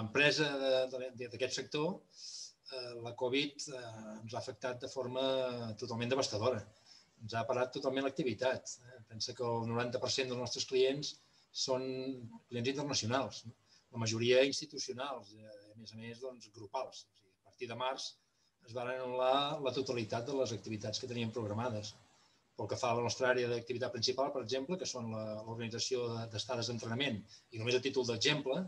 empresa d'aquest sector, eh, la Covid eh, ens ha afectat de forma totalment devastadora. Ens ha parat totalment l'activitat. Eh? Pensa que el 90% dels nostres clients són clients internacionals, no? la majoria institucionals, eh, a més a més doncs, grupals. O sigui, a partir de març es van anul·lar la totalitat de les activitats que teníem programades. Pel que fa a la nostra àrea d'activitat principal, per exemple, que són l'organització d'estades d'entrenament, i només a títol d'exemple,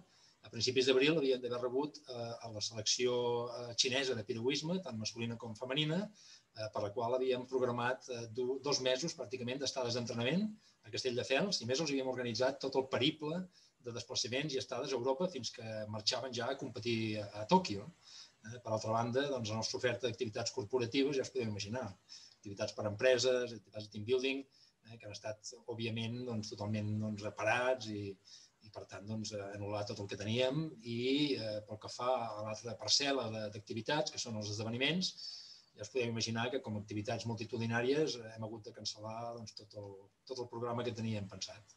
a principis d'abril havien d'haver rebut eh, a la selecció eh, xinesa de piragüisme, tant masculina com femenina, eh, per la qual havíem programat eh, do, dos mesos pràcticament d'estades d'entrenament a Castelldefels i més els havíem organitzat tot el periple de desplaçaments i estades a Europa fins que marxaven ja a competir a, Tòquio. Per altra banda, doncs, la nostra oferta d'activitats corporatives ja us podeu imaginar. Activitats per a empreses, activitats de team building, eh, que han estat, òbviament, doncs, totalment doncs, parats i, i per tant doncs, eh, anul·lar tot el que teníem i eh, pel que fa a l'altra parcel·la d'activitats, que són els esdeveniments, ja us podem imaginar que com a activitats multitudinàries eh, hem hagut de cancel·lar doncs, tot, el, tot el programa que teníem pensat.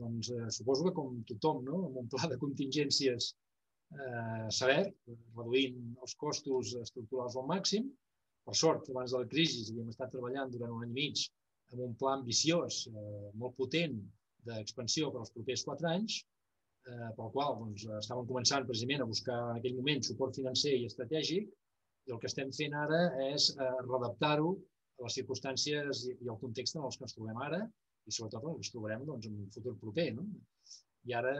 Doncs, eh, suposo que com tothom, no? amb un pla de contingències eh, sever, reduint els costos estructurals al màxim, per sort, abans de la crisi havíem estat treballant durant un any i mig amb un pla ambiciós, eh, molt potent d'expansió per als propers quatre anys, eh, pel qual doncs, estàvem començant precisament a buscar en aquell moment suport financer i estratègic, i el que estem fent ara és eh, redactar-ho a les circumstàncies i, i el context en els que ens trobem ara i sobretot que ens trobarem doncs, en un futur proper. No? I ara,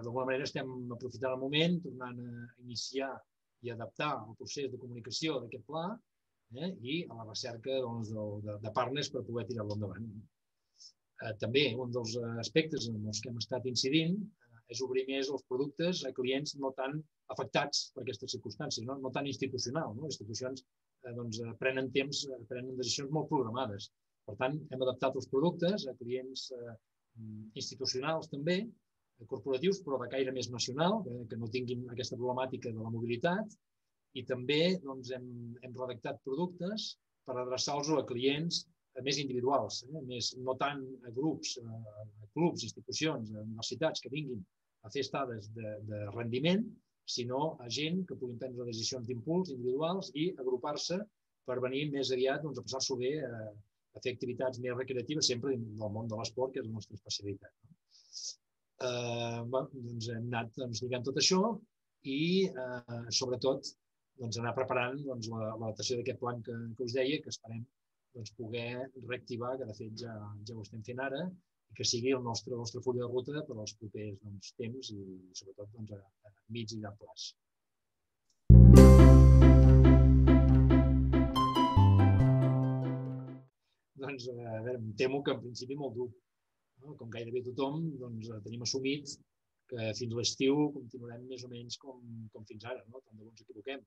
d'alguna manera, estem aprofitant el moment, tornant a iniciar i adaptar el procés de comunicació d'aquest pla eh? i a la recerca doncs, de, de partners per poder tirar-lo endavant. Eh, també un dels aspectes en els que hem estat incidint eh, és obrir més els productes a clients no tan afectats per aquestes circumstàncies, no, no tan institucional. No? Institucions eh, doncs, prenen temps, prenen decisions molt programades. Per tant, hem adaptat els productes a clients eh, institucionals també, corporatius, però de caire més nacional, eh, que no tinguin aquesta problemàtica de la mobilitat, i també doncs, hem, hem redactat productes per adreçar-los a clients més individuals, eh? més, no tant a grups, a clubs, institucions, a universitats que vinguin a fer estades de, de rendiment, sinó a gent que puguin prendre decisions d'impuls individuals i agrupar-se per venir més aviat doncs, a passar-s'ho bé a, a fer activitats més recreatives, sempre del món de l'esport, que és la nostra especialitat. No? Eh, bueno, doncs hem anat doncs, diguem tot això i eh, sobretot doncs, anar preparant doncs, l'adaptació d'aquest plan que, que us deia, que esperem doncs, poder reactivar, que de fet ja, ja ho estem fent ara, i que sigui el nostre, el nostre full de ruta per als propers doncs, temps i sobretot doncs, a, a mig i llarg plaç. Doncs, a veure, em temo que en principi molt dur. No? Com gairebé tothom, doncs, tenim assumit que fins l'estiu continuarem més o menys com, com fins ara, no? tant de bo ens equivoquem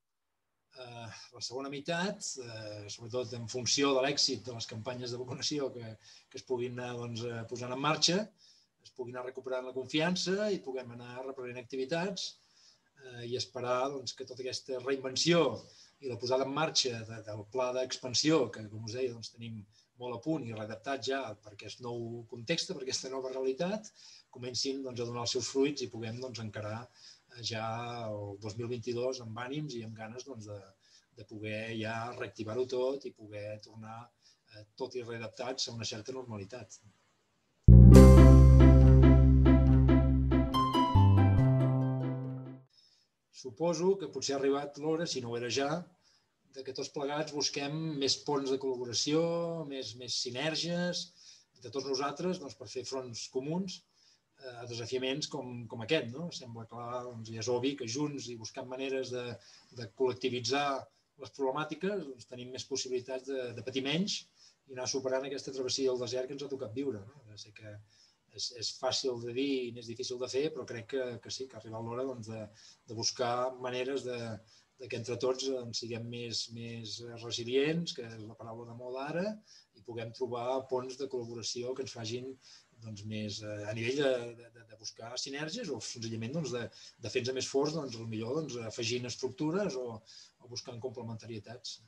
eh, la segona meitat, eh, sobretot en funció de l'èxit de les campanyes de vacunació que, que es puguin anar doncs, eh, posant en marxa, es puguin anar recuperant la confiança i puguem anar reprenent activitats eh, i esperar doncs, que tota aquesta reinvenció i la posada en marxa de, del pla d'expansió, que com us deia doncs, tenim molt a punt i redactat ja per aquest nou context, per aquesta nova realitat, comencin doncs, a donar els seus fruits i puguem doncs, encarar ja el 2022 amb ànims i amb ganes doncs, de, de poder ja reactivar-ho tot i poder tornar eh, tot i readaptats a una certa normalitat. Suposo que potser ha arribat l'hora, si no ho era ja, de que tots plegats busquem més ponts de col·laboració, més, més sinergies de tots nosaltres doncs, per fer fronts comuns a desafiaments com, com aquest. No? Sembla clar, doncs, ja és obvi que junts i buscant maneres de, de col·lectivitzar les problemàtiques doncs, tenim més possibilitats de, de patir menys i anar superant aquesta travessia del desert que ens ha tocat viure. No? Ja sé que és, és fàcil de dir i més difícil de fer, però crec que, que sí, que ha arribat l'hora doncs, de, de buscar maneres de, de que entre tots doncs, siguem més, més resilients, que és la paraula de moda ara, i puguem trobar ponts de col·laboració que ens facin doncs, més eh, a nivell de, de, de buscar sinergies o senzillament doncs, de, de fer-nos més forts, doncs, millor doncs, afegint estructures o, o buscant complementarietats.